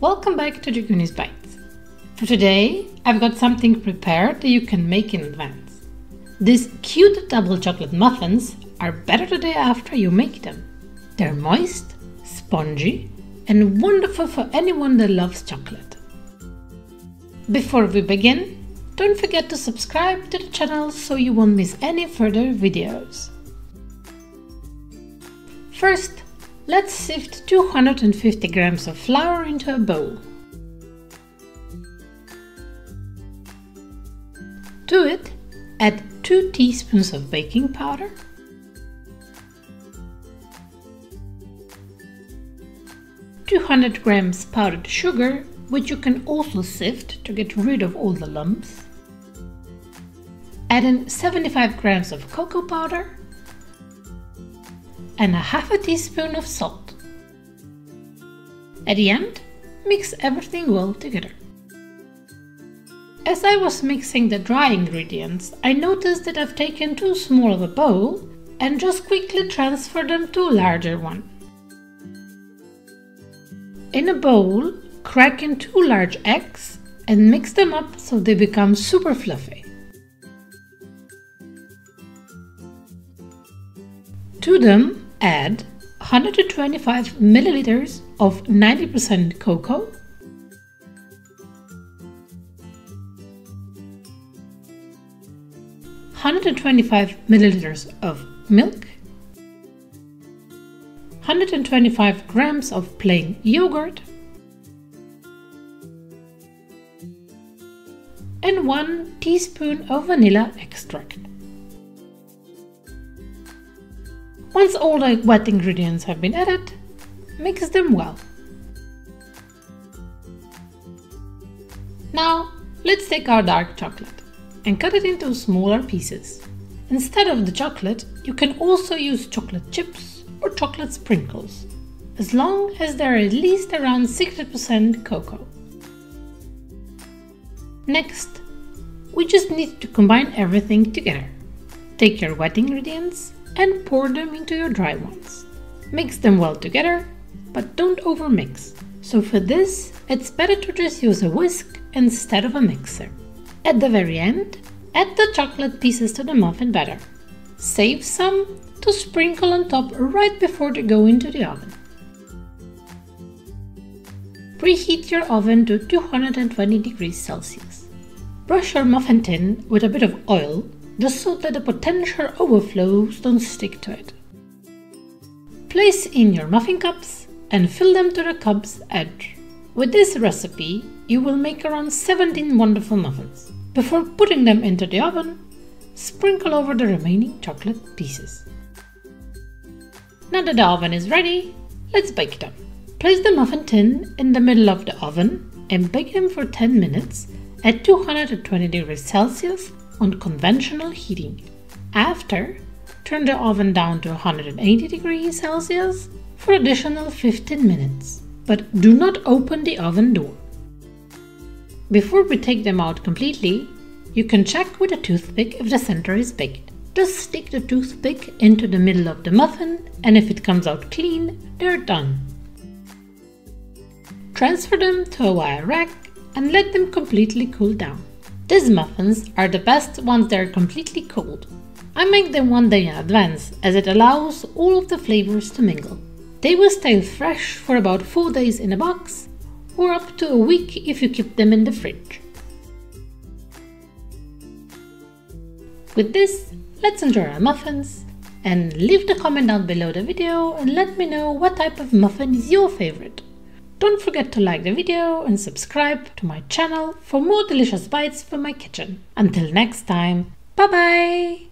Welcome back to Dragoony's Bites. For today, I've got something prepared that you can make in advance. These cute double chocolate muffins are better the day after you make them. They're moist, spongy, and wonderful for anyone that loves chocolate. Before we begin, don't forget to subscribe to the channel so you won't miss any further videos. First, let's sift 250 grams of flour into a bowl. To it, add 2 teaspoons of baking powder, Two hundred grams powdered sugar, which you can also sift to get rid of all the lumps. Add in 75 grams of cocoa powder and a half a teaspoon of salt. At the end, mix everything well together. As I was mixing the dry ingredients, I noticed that I've taken too small of a bowl and just quickly transferred them to a larger one. In a bowl, crack in two large eggs and mix them up so they become super fluffy. To them, add 125 milliliters of 90% cocoa, Hundred and twenty-five milliliters of milk, 125 grams of plain yogurt, and 1 teaspoon of vanilla extract. Once all the wet ingredients have been added, mix them well. Now, let's take our dark chocolate and cut it into smaller pieces. Instead of the chocolate, you can also use chocolate chips or chocolate sprinkles, as long as they're at least around 60% cocoa. Next, we just need to combine everything together. Take your wet ingredients and pour them into your dry ones. Mix them well together, but don't overmix. So for this, it's better to just use a whisk instead of a mixer. At the very end, add the chocolate pieces to the muffin batter. Save some to sprinkle on top right before they go into the oven. Preheat your oven to 220 degrees Celsius. Brush your muffin tin with a bit of oil just so that the potential overflows don't stick to it. Place in your muffin cups and fill them to the cup's edge. With this recipe, you will make around 17 wonderful muffins. Before putting them into the oven, sprinkle over the remaining chocolate pieces. Now that the oven is ready, let's bake them. Place the muffin tin in the middle of the oven and bake them for 10 minutes at 220 degrees Celsius on conventional heating. After, turn the oven down to 180 degrees Celsius for additional 15 minutes, but do not open the oven door. Before we take them out completely, you can check with a toothpick if the center is baked. Just stick the toothpick into the middle of the muffin and if it comes out clean, they're done. Transfer them to a wire rack and let them completely cool down. These muffins are the best once they're completely cold. I make them one day in advance as it allows all of the flavors to mingle. They will stay fresh for about 4 days in a box or up to a week if you keep them in the fridge. With this, let's enjoy our muffins and leave the comment down below the video and let me know what type of muffin is your favorite. Don't forget to like the video and subscribe to my channel for more delicious bites from my kitchen. Until next time, bye bye!